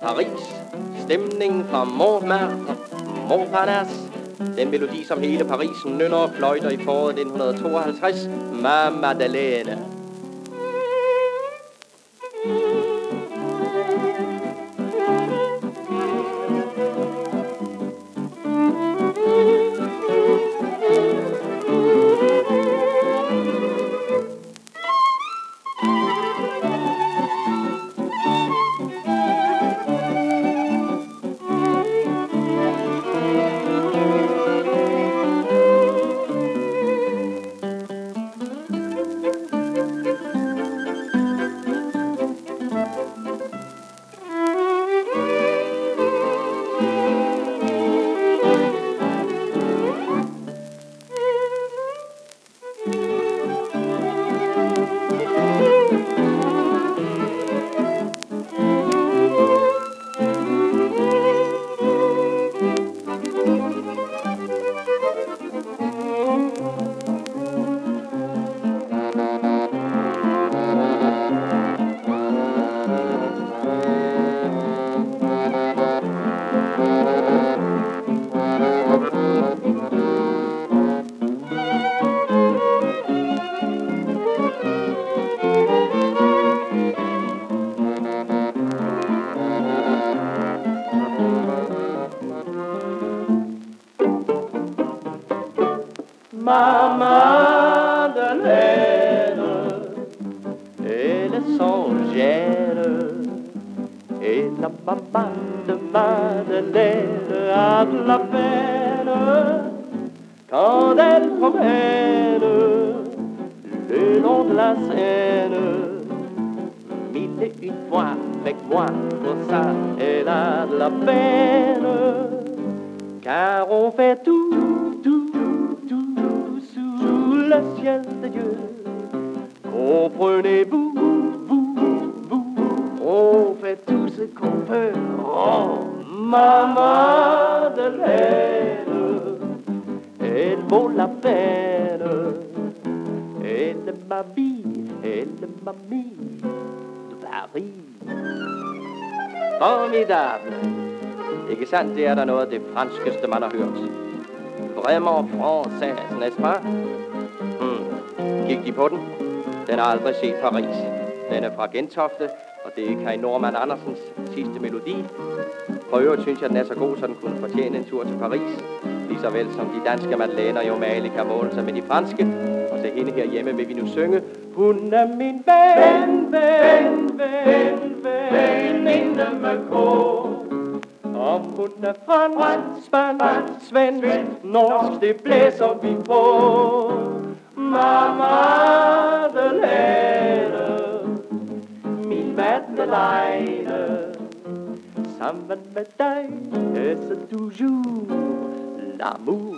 Paris, stemning fra Montmartre, Montparnasse, den melodi, som hele Paris nynner og fløjter i foråret 1952, Ma Madeleine. Ma Madeleine, sans gêne, et la maman de Madeleine a de la peine quand elle promène le long de la Seine. Mille et une fois avec moi, pour ça elle a de la peine, car on fait tout, tout, le ciel de Dieu. Comprenez-vous, vous, vous, on fait tout ce qu'on peut. Oh, ma Madeleine, elle vaut la peine. Elle m'a mis, elle mis de Paris. Formidable. Er der noget af det franskeste, man har hørt. Vraiment français, n'est-ce pas? Gik de på den? Den har aldrig set Paris. Den er fra Gentofte, og det er Kai Norman Andersens sidste melodi. For øvrigt synes jeg, den er så god, så den kunne fortjene en tur til Paris. Lige så vel som de danske madlæner jo mageligt kan måle sig med de franske. Og til hende herhjemme vil vi nu synge. Hun er min ven, ven, ven, ven, veninde med kår. Om hun er franskmand, svensk, norsk, det blæser vi på. ma madeleine, min madeleine. Sa madeleine, c'est toujours l'amour.